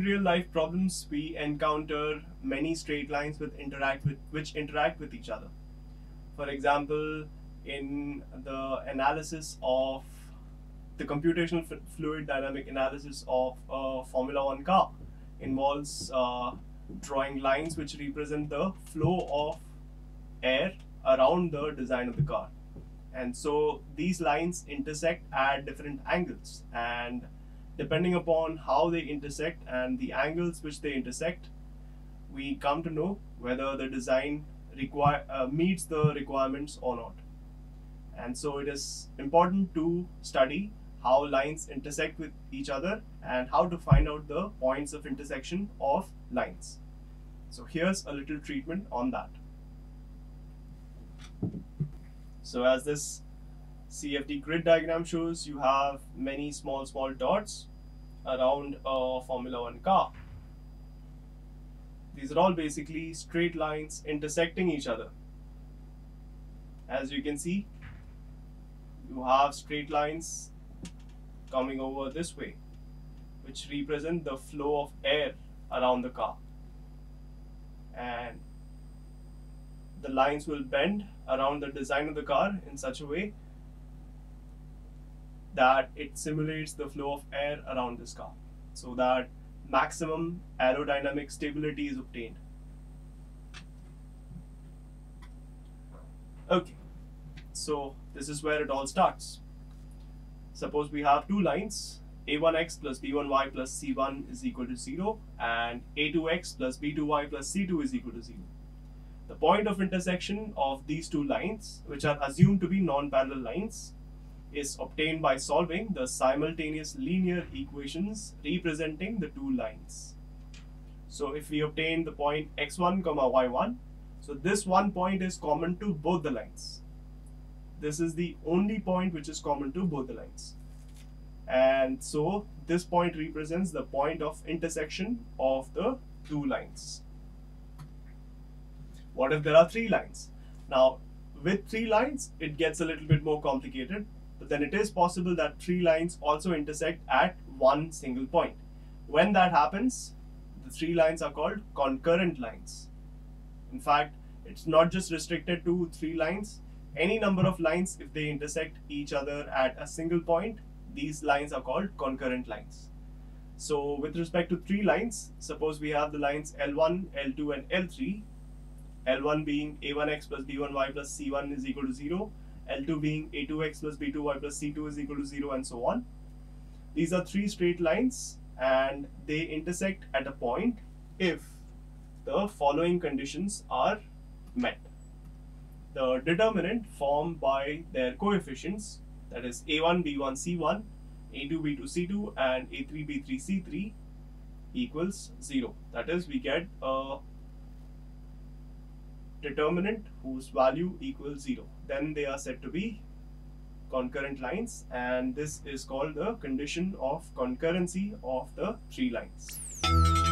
real life problems, we encounter many straight lines with interact with which interact with each other. For example, in the analysis of the computational fluid dynamic analysis of a Formula One car involves uh, drawing lines which represent the flow of air around the design of the car. And so these lines intersect at different angles and depending upon how they intersect and the angles which they intersect, we come to know whether the design require uh, meets the requirements or not. And so it is important to study how lines intersect with each other and how to find out the points of intersection of lines. So here's a little treatment on that. So as this CFD grid diagram shows, you have many small, small dots around a Formula One car. These are all basically straight lines intersecting each other. As you can see, you have straight lines coming over this way, which represent the flow of air around the car. And the lines will bend around the design of the car in such a way that it simulates the flow of air around this car so that maximum aerodynamic stability is obtained. Okay, so this is where it all starts. Suppose we have two lines a1x plus b1y plus c1 is equal to 0 and a2x plus b2y plus c2 is equal to 0. The point of intersection of these two lines, which are assumed to be non-parallel lines, is obtained by solving the simultaneous linear equations representing the two lines. So if we obtain the point x1 comma y1, so this one point is common to both the lines. This is the only point which is common to both the lines. And so this point represents the point of intersection of the two lines. What if there are three lines? Now, with three lines, it gets a little bit more complicated, but then it is possible that three lines also intersect at one single point. When that happens, the three lines are called concurrent lines. In fact, it's not just restricted to three lines, any number of lines, if they intersect each other at a single point, these lines are called concurrent lines. So with respect to three lines, suppose we have the lines L1, L2 and L3, L1 being A1x plus B1y plus C1 is equal to 0, L2 being A2x plus B2y plus C2 is equal to 0 and so on. These are three straight lines and they intersect at a point if the following conditions are met the determinant formed by their coefficients that is a1 b1 c1 a2 b2 c2 and a3 b3 c3 equals 0 that is we get a determinant whose value equals 0 then they are said to be concurrent lines and this is called the condition of concurrency of the three lines